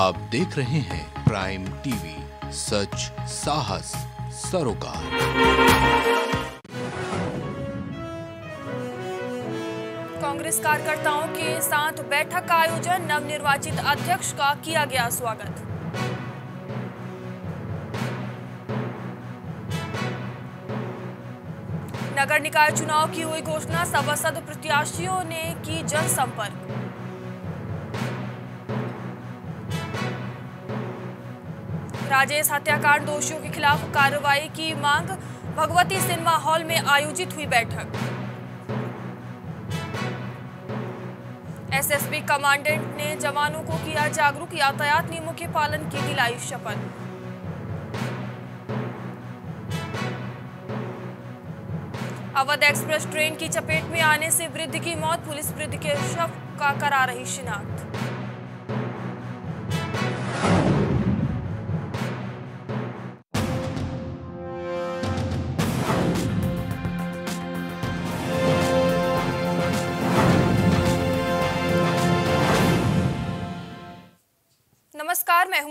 आप देख रहे हैं प्राइम टीवी सच, साहस, सरोकार। कांग्रेस कार्यकर्ताओं के साथ बैठक का आयोजन नवनिर्वाचित अध्यक्ष का किया गया स्वागत। नगर निकाय चुनाव की हुई घोषणा सभासद प्रत्याशियों ने की जनसंपर्क। राजेश हत्याकांड दोषियों के खिलाफ कार्रवाई की मांग, भगवती सिनेमा हॉल में आयोजित हुई बैठक। एसएसबी कमांडेंट ने जवानों को किया जागरूक यातायात नियमों के पालन की दिलाई शपथ। अवध एक्सप्रेस ट्रेन की चपेट में आने से वृद्ध की मौत, पुलिस वृद्ध के शव का करा रही शिनाख्त।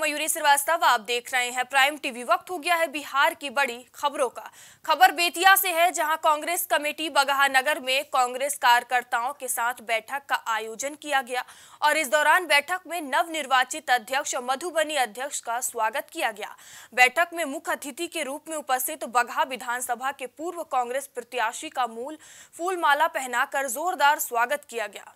मयूरी श्रीवास्तव, आप देख रहे हैं प्राइम टीवी। वक्त हो गया है बिहार की बड़ी खबरों का। खबर बेतिया से है, जहाँ कांग्रेस कमेटी बगहा नगर में कांग्रेस कार्यकर्ताओं के साथ बैठक का आयोजन किया गया और इस दौरान बैठक में नवनिर्वाचित अध्यक्ष और मधुबनी अध्यक्ष का स्वागत किया गया। बैठक में मुख्य अतिथि के रूप में उपस्थित बगहा विधानसभा के पूर्व कांग्रेस प्रत्याशी का मूल फूलमाला पहनाकर जोरदार स्वागत किया गया।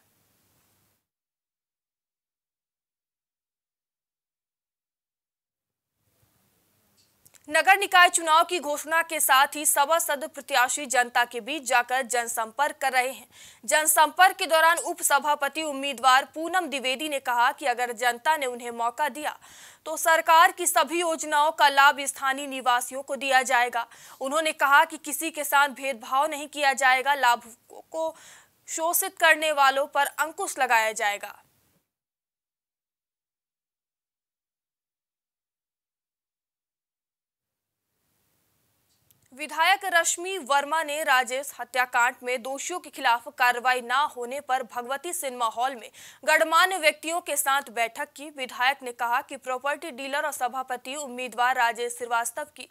नगर निकाय चुनाव की घोषणा के साथ ही सवा सद प्रत्याशी जनता के बीच जाकर जनसंपर्क कर रहे हैं। जनसंपर्क के दौरान उप सभापति उम्मीदवार पूनम द्विवेदी ने कहा कि अगर जनता ने उन्हें मौका दिया तो सरकार की सभी योजनाओं का लाभ स्थानीय निवासियों को दिया जाएगा। उन्होंने कहा कि किसी के साथ भेदभाव नहीं किया जाएगा, लाभ को शोषित करने वालों पर अंकुश लगाया जाएगा। विधायक रश्मि वर्मा ने राजेश हत्याकांड में दोषियों के खिलाफ कार्रवाई न होने पर भगवती सिनेमा हॉल में गणमान्य व्यक्तियों के साथ बैठक की। विधायक ने कहा कि प्रॉपर्टी डीलर और सभापति उम्मीदवार राजेश श्रीवास्तव की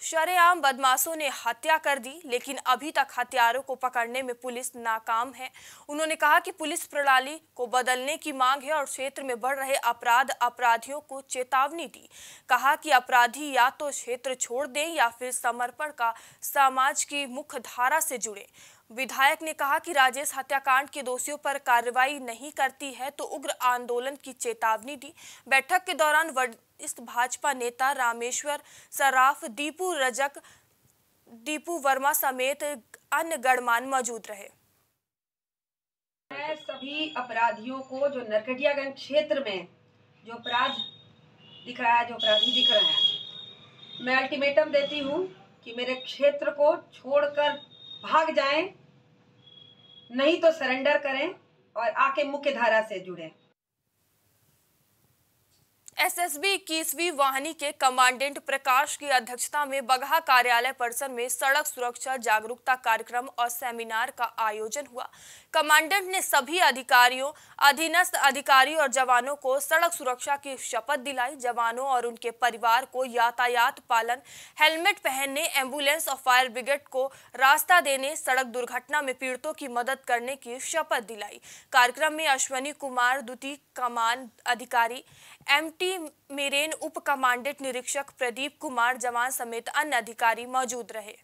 शरेआम बदमाशों ने हत्या कर दी, लेकिन अभी तक हत्यारों को पकड़ने में पुलिस नाकाम है। उन्होंने कहा कि पुलिस प्रणाली को बदलने की मांग है और क्षेत्र में बढ़ रहे अपराध अपराधियों को चेतावनी दी। कहा कि अपराधी या तो क्षेत्र छोड़ दें या फिर समर्पण का समाज की मुख्य धारा से जुड़े। विधायक ने कहा कि राजेश हत्याकांड के दोषियों पर कार्रवाई नहीं करती है तो उग्र आंदोलन की चेतावनी दी। बैठक के दौरान वरिष्ठ भाजपा नेता रामेश्वर सराफ, दीपू रजक, दीपू वर्मा समेत अन्य गणमान मौजूद रहे। मैं सभी अपराधियों को जो नरकटियागंज क्षेत्र में जो अपराध दिख रहा है, जो अपराधी दिख रहे हैं, मैं अल्टीमेटम देती हूँ कि मेरे क्षेत्र को छोड़कर भाग जाएँ नहीं तो सरेंडर करें और आके मुख्य धारा से जुड़ें। एसएसबी इक्कीसवीं वाहिनी के कमांडेंट प्रकाश की अध्यक्षता में बगहा कार्यालय परिसर में सड़क सुरक्षा जागरूकता कार्यक्रम और सेमिनार का आयोजन हुआ। कमांडेंट ने सभी अधिकारियों, अधीनस्थ अधिकारी और जवानों को सड़क सुरक्षा की शपथ दिलाई। जवानों और उनके परिवार को यातायात पालन, हेलमेट पहनने, एंबुलेंस और फायर ब्रिगेड को रास्ता देने, सड़क दुर्घटना में पीड़ितों की मदद करने की शपथ दिलाई। कार्यक्रम में अश्वनी कुमार, द्वितीय कमान अधिकारी एमटी मेरेन उप कमांडेंट निरीक्षक प्रदीप कुमार जवान समेत अन्य अधिकारी मौजूद रहे।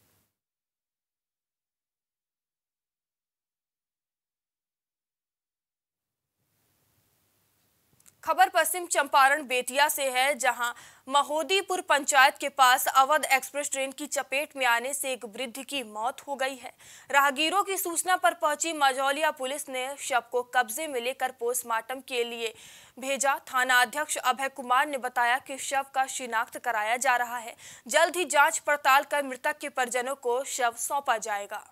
खबर पश्चिम चंपारण बेतिया से है, जहाँ महोदीपुर पंचायत के पास अवध एक्सप्रेस ट्रेन की चपेट में आने से एक वृद्ध की मौत हो गई है। राहगीरों की सूचना पर पहुँची मजौलिया पुलिस ने शव को कब्जे में लेकर पोस्टमार्टम के लिए भेजा। थाना अध्यक्ष अभय कुमार ने बताया कि शव का शिनाख्त कराया जा रहा है। जल्द ही जाँच पड़ताल कर मृतक के परिजनों को शव सौंपा जाएगा।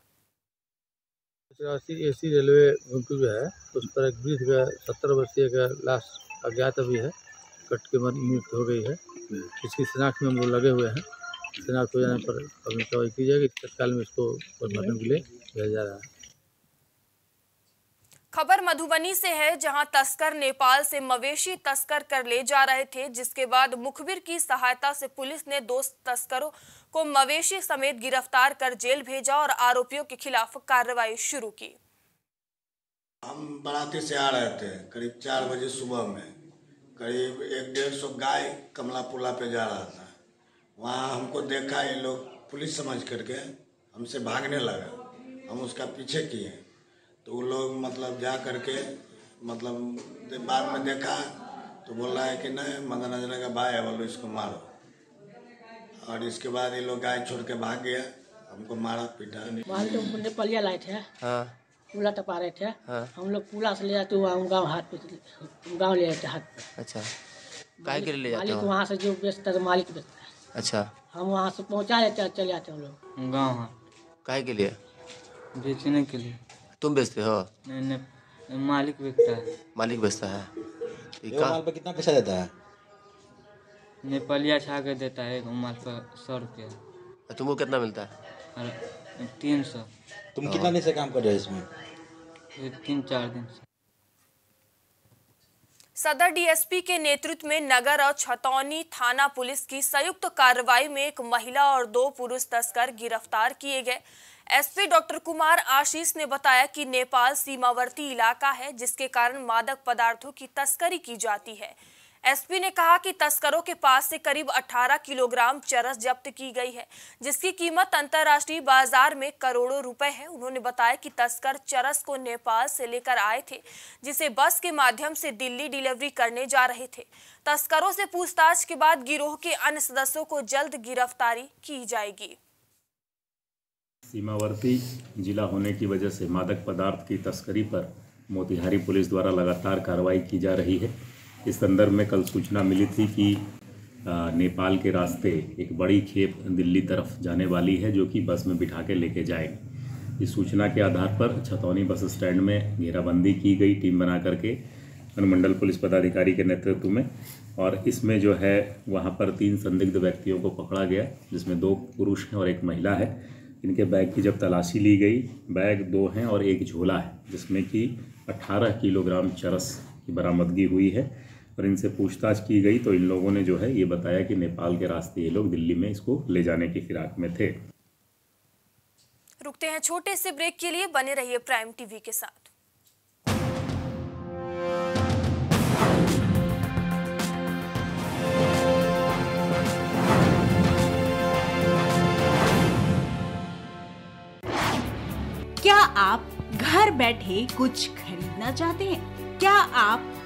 एसी रेलवे जो है, उस पर एक वृद्ध का सत्तर वर्षीय का लाश अज्ञात अभी है, कट के मर मृत्यु हो गई है। इसकी शिनाख्त में हम लोग लगे हुए हैं। शिनाख्त हो जाने पर अभी कार्रवाई की जाएगी तत्काल में इसको पोस्टमार्टम के लिए भेजा जा रहा है। खबर मधुबनी से है, जहाँ तस्कर नेपाल से मवेशी तस्कर कर ले जा रहे थे, जिसके बाद मुखबिर की सहायता से पुलिस ने दो तस्करों को मवेशी समेत गिरफ़्तार कर जेल भेजा और आरोपियों के खिलाफ कार्रवाई शुरू की। हम बराती से आ रहे थे करीब चार बजे सुबह में। करीब एक डेढ़ सौ गाय कमला पुला पे जा रहा था। वहाँ हमको देखा ये लोग पुलिस समझ करके हमसे भागने लगा। हम उसका पीछे किए। तो वो लोग मतलब जा करके मतलब बाद में देखा तो बोल रहा है कि नहीं मदन रंजना का भाई है बोलो इसको मारो। और इसके बाद ये लोग गाय छोड़ के भाग गया। हमको मारा पीटा। वहाँ तो नेपालिया लाए थे। हाँ। पुला टपा रहे थे। हाँ। हम लोग पुला से ले जाते हुआ हम गाँव हाथ पे गाँव ले जाते हाथ पे। अच्छा। काहे के लिए ले जाते मालिक हो? वहाँ से जो बेचता है मालिक बेचता है। अच्छा। हम वहाँ से पहुँचा देते चले जाते हम लोग। गाँव हाँ काहे के लिए? बेचने के लिए। तुम बेचते हो? नहीं नहीं मालिक बेचता है। मालिक बेचता है। तो ये एक का माल पे कितना पैसा देता है? नेपालिया छा के देता है एक माल पर सौ रुपया। तुमको कितना मिलता है? और तीन सौ। तुम कितना दिन से काम कर रहे हो इसमें? तीन चार दिन से। सदर डीएसपी के नेतृत्व में नगर और छतौनी थाना पुलिस की संयुक्त कार्रवाई में एक महिला और दो पुरुष तस्कर गिरफ़्तार किए गए। एसपी डॉक्टर कुमार आशीष ने बताया कि नेपाल सीमावर्ती इलाका है जिसके कारण मादक पदार्थों की तस्करी की जाती है। एसपी ने कहा कि तस्करों के पास से करीब 18 किलोग्राम चरस जब्त की गई है, जिसकी कीमत अंतर्राष्ट्रीय बाज़ार में करोड़ों रुपए है। उन्होंने बताया कि तस्कर चरस को नेपाल से लेकर आए थे, जिसे बस के माध्यम से दिल्ली डिलीवरी करने जा रहे थे। तस्करों से पूछताछ के बाद गिरोह के अन्य सदस्यों को जल्द गिरफ्तारी की जाएगी। सीमावर्ती जिला होने की वजह से मादक पदार्थ की तस्करी पर मोतिहारी पुलिस द्वारा लगातार कार्रवाई की जा रही है। इस संदर्भ में कल सूचना मिली थी कि नेपाल के रास्ते एक बड़ी खेप दिल्ली तरफ़ जाने वाली है, जो कि बस में बिठा के लेके जाए इस सूचना के आधार पर छतौनी बस स्टैंड में घेराबंदी की गई टीम बना करके अनुमंडल पुलिस पदाधिकारी के नेतृत्व में, और इसमें जो है, वहाँ पर तीन संदिग्ध व्यक्तियों को पकड़ा गया, जिसमें दो पुरुष हैं और एक महिला है। इनके बैग की जब तलाशी ली गई, बैग दो हैं और एक झोला है, जिसमें कि 18 किलोग्राम चरस की बरामदगी हुई है। और इनसे पूछताछ की गई तो इन लोगों ने जो है ये बताया कि नेपाल के रास्ते ये लोग दिल्ली में इसको ले जाने की फिराक में थे। रुकते हैं छोटे से ब्रेक के लिए, बने रहिए प्राइम टीवी के साथ। क्या आप घर बैठे कुछ खरीदना चाहते हैं? क्या आप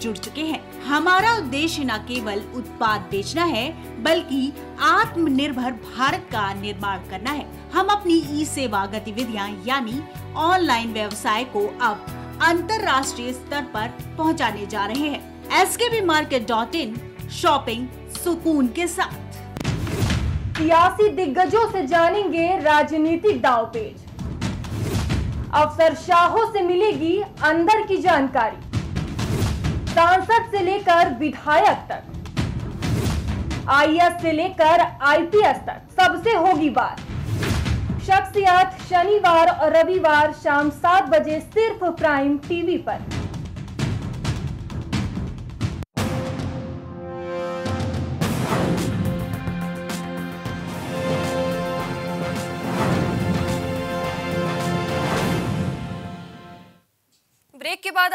जुड़ चुके हैं। हमारा उद्देश्य न केवल उत्पाद बेचना है, बल्कि आत्मनिर्भर भारत का निर्माण करना है। हम अपनी ई सेवा गतिविधियाँ, यानी ऑनलाइन व्यवसाय को अब अंतर्राष्ट्रीय स्तर पर पहुँचाने जा रहे हैं। S K B market dot in, shopping सुकून के साथ। सियासी दिग्गजों से जानेंगे राजनीतिक दाव पेज अफसर शाहों से मिलेगी अंदर की जानकारी। सांसद से लेकर विधायक तक, आईएएस से लेकर आईपीएस तक सबसे होगी बात। शख्सियत शनिवार और रविवार शाम सात बजे सिर्फ़ प्राइम टीवी पर।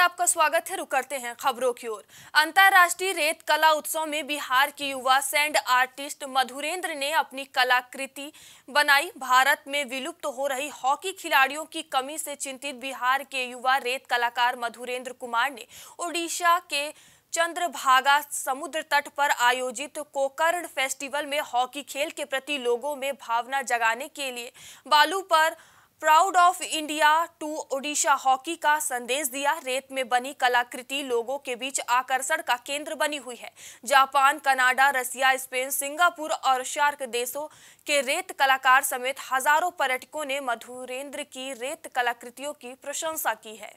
आपका स्वागत है। रुक करते हैं खबरों की ओर। अंतर्राष्ट्रीय रेत कला उत्सव में बिहार की युवा सैंड आर्टिस्ट मधुरेंद्र ने अपनी कलाकृति बनाई। भारत में विलुप्त हो रही हॉकी खिलाड़ियों की कमी से चिंतित बिहार के युवा रेत कलाकार मधुरेंद्र कुमार ने ओडिशा के चंद्रभागा समुद्र तट पर आयोजित कोकर्ण फेस्टिवल में हॉकी खेल के प्रति लोगों में भावना जगाने के लिए बालू पर proud of India to Odisha hockey का संदेश दिया। रेत में बनी कलाकृति लोगों के बीच आकर्षण का केंद्र बनी हुई है। Japan, Canada, Russia, Spain, Singapore और शार्क देशों के रेत कलाकार समेत हज़ारों पर्यटकों ने मधुरेंद्र की रेत कलाकृतियों की प्रशंसा की है।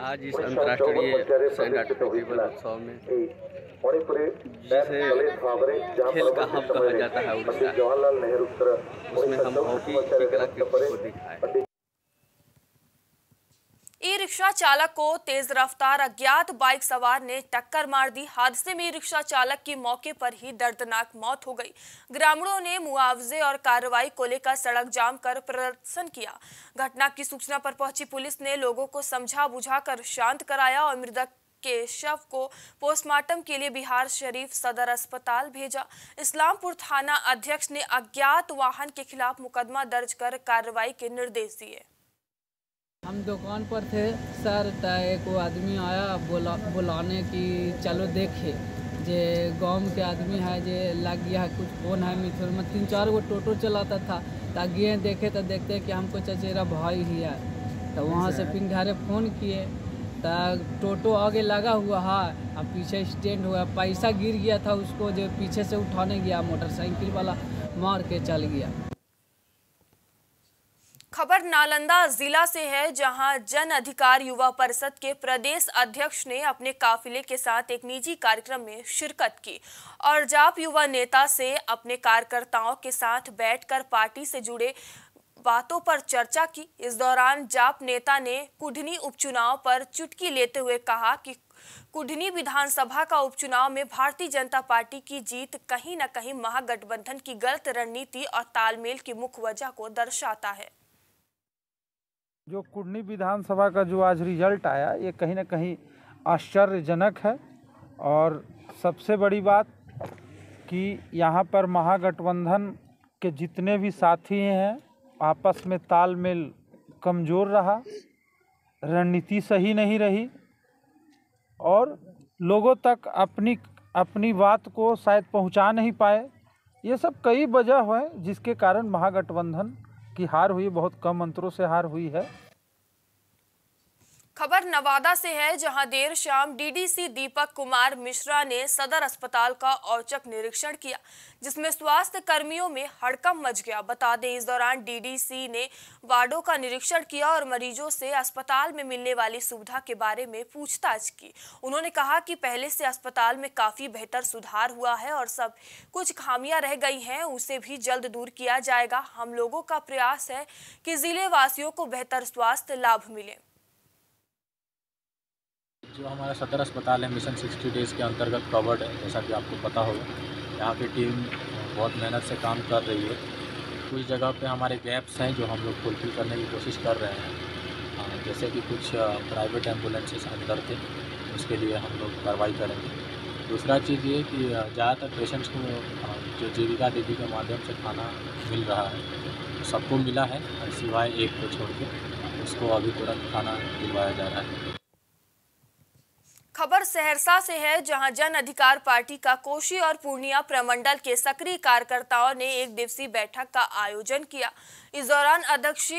आज इस अंतर्राष्ट्रीय उत्सव में जिसे खेल का हब कहा जाता है उड़ीसा, उसमें हम हॉकी की कलाकृति को दिखाए ई रिक्शा चालक को तेज रफ्तार, अज्ञात बाइक सवार ने टक्कर मार दी। हादसे में रिक्शा चालक की मौके पर ही दर्दनाक मौत हो गई। ग्रामीणों ने मुआवजे और कार्रवाई को लेकर सड़क जाम कर प्रदर्शन किया। घटना की सूचना पर पहुँची पुलिस ने लोगों को समझा बुझाकर शांत कराया और मृतक के शव को पोस्टमार्टम के लिए बिहार शरीफ सदर अस्पताल भेजा। इस्लामपुर थाना अध्यक्ष ने अज्ञात वाहन के खिलाफ मुकदमा दर्ज कर कार्रवाई के निर्देश दिए। हम दुकान पर थे सर तो एक आदमी आया बोला बुलाने की चलो देखे। जे गाँव के आदमी है जे लग गया है कुछ फ़ोन है मिथुर में तीन चार गो टोटो चलाता था। तो गए देखे तो देखते कि हमको चचेरा भाई ही है। तो वहाँ से फिर घरे फ़ोन किए। तो टोटो आगे लगा हुआ है और पीछे स्टैंड हुआ पैसा गिर गया था उसको जो पीछे से उठाने गया मोटरसाइकिल वाला मार के चल गया। खबर नालंदा जिला से है, जहाँ जन अधिकार युवा परिषद के प्रदेश अध्यक्ष ने अपने काफिले के साथ एक निजी कार्यक्रम में शिरकत की। और जाप युवा नेता से अपने कार्यकर्ताओं के साथ बैठकर पार्टी से जुड़े बातों पर चर्चा की। इस दौरान जाप नेता ने कुढ़नी उपचुनाव पर चुटकी लेते हुए कहा कि कुढ़नी विधानसभा का उपचुनाव में भारतीय जनता पार्टी की जीत कहीं न कहीं महागठबंधन की गलत रणनीति और तालमेल की मुख्य वजह को दर्शाता है। जो कुर्नी विधानसभा का जो आज रिज़ल्ट आया, ये कहीं ना कहीं आश्चर्यजनक है। और सबसे बड़ी बात कि यहाँ पर महागठबंधन के जितने भी साथी हैं, आपस में तालमेल कमज़ोर रहा, रणनीति सही नहीं रही, और लोगों तक अपनी अपनी बात को शायद पहुँचा नहीं पाए। ये सब कई वजह है जिसके कारण महागठबंधन की हार हुई बहुत कम अंतरों से हार हुई है। खबर नवादा से है, जहाँ देर शाम डीडीसी दीपक कुमार मिश्रा ने सदर अस्पताल का औचक निरीक्षण किया, जिसमें स्वास्थ्य कर्मियों में हड़कम मच गया। बता दें, इस दौरान डीडीसी ने वार्डों का निरीक्षण किया और मरीजों से अस्पताल में मिलने वाली सुविधा के बारे में पूछताछ की। उन्होंने कहा कि पहले से अस्पताल में काफ़ी बेहतर सुधार हुआ है और सब कुछ खामियाँ रह गई हैं, उसे भी जल्द दूर किया जाएगा। हम लोगों का प्रयास है कि ज़िले वासियों को बेहतर स्वास्थ्य लाभ मिले। जो हमारा सदर अस्पताल है, मिशन सिक्सटी डेज़ के अंतर्गत कवर्ड है, जैसा कि आपको पता होगा। यहाँ की टीम बहुत मेहनत से काम कर रही है। कुछ जगह पे हमारे गैप्स हैं जो हम लोग फुलफिल करने की कोशिश कर रहे हैं। जैसे कि कुछ प्राइवेट एम्बुलेंसेस अंदर थे, उसके लिए हम लोग कार्रवाई करेंगे। दूसरा चीज़ ये कि ज़्यादातर पेशेंट्स को जो जीविका दीदी के माध्यम से खाना मिल रहा है सबको मिला है सिवाय एक को छोड़ के, उसको अभी तुरंत खाना दिलवाया जा रहा है। खबर सहरसा से है, जहाँ जन अधिकार पार्टी का कोशी और पूर्णिया प्रमंडल के सक्रिय कार्यकर्ताओं ने एक दिवसीय बैठक का आयोजन किया। इस दौरान अध्यक्ष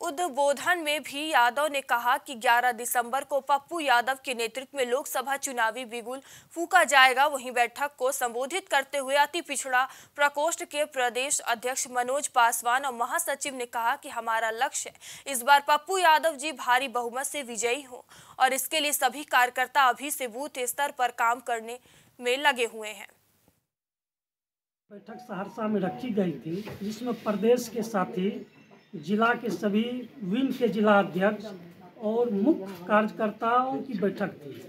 उद्बोधन में भी यादव ने कहा कि 11 दिसंबर को पप्पू यादव के नेतृत्व में लोकसभा चुनावी बिगुल फूका जाएगा। वहीं बैठक को संबोधित करते हुए अति पिछड़ा प्रकोष्ठ के प्रदेश अध्यक्ष मनोज पासवान और महासचिव ने कहा कि हमारा लक्ष्य इस बार पप्पू यादव जी भारी बहुमत से विजयी हो और इसके लिए सभी कार्यकर्ता अभी से बूथ स्तर पर काम करने में लगे हुए हैं। बैठक सहरसा में रखी गई थी, जिसमें प्रदेश के साथी जिला के सभी विंग के जिला अध्यक्ष और मुख्य कार्यकर्ताओं की बैठक थी।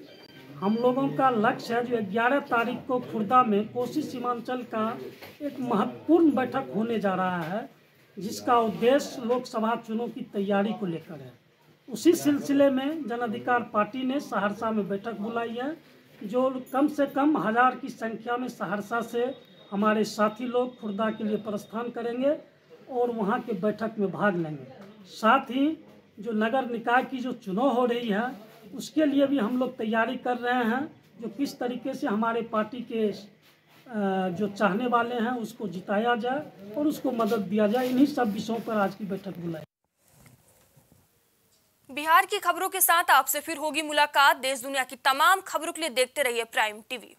हम लोगों का लक्ष्य है जो 11 तारीख को खुर्दा में कोसी सीमांचल का एक महत्वपूर्ण बैठक होने जा रहा है, जिसका उद्देश्य लोकसभा चुनाव की तैयारी को लेकर है। उसी सिलसिले में जन अधिकार पार्टी ने सहरसा में बैठक बुलाई है, जो कम से कम हज़ार की संख्या में सहरसा से हमारे साथी लोग खुर्दा के लिए प्रस्थान करेंगे। और वहाँ के बैठक में भाग लेंगे। साथ ही जो नगर निकाय की जो चुनाव हो रही है, उसके लिए भी हम लोग तैयारी कर रहे हैं जो किस तरीके से हमारे पार्टी के जो चाहने वाले हैं, उसको जिताया जाए और उसको मदद दिया जाए। इन्हीं सब विषयों पर आज की बैठक बुलाई। बिहार की खबरों के साथ आपसे फिर होगी मुलाकात। देश दुनिया की तमाम खबरों के लिए देखते रहिए प्राइम टीवी।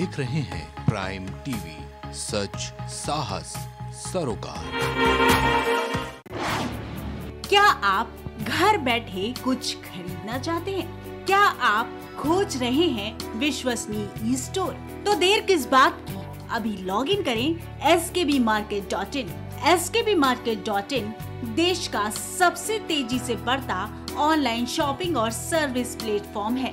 देख रहे हैं प्राइम टीवी सच, साहस, सरोकार। क्या आप घर बैठे कुछ खरीदना चाहते हैं? क्या आप खोज रहे हैं विश्वसनीय ई स्टोर तो देर किस बात की? अभी लॉग इन करें S K B market dot in S K B market dot in देश का सबसे तेज़ी से बढ़ता ऑनलाइन शॉपिंग और सर्विस प्लेटफॉर्म है।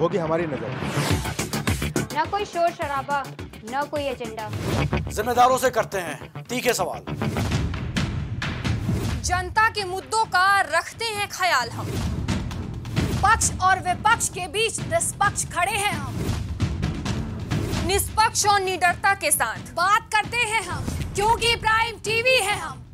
होगी हमारी नज़र। न कोई शोर शराबा न कोई एजेंडा। जिम्मेदारों से करते हैं तीखे सवाल। जनता के मुद्दों का रखते हैं ख्याल हम। पक्ष और विपक्ष के बीच निष्पक्ष खड़े हैं हम। निष्पक्ष और निडरता के साथ बात करते हैं हम क्योंकि प्राइम टीवी है हम।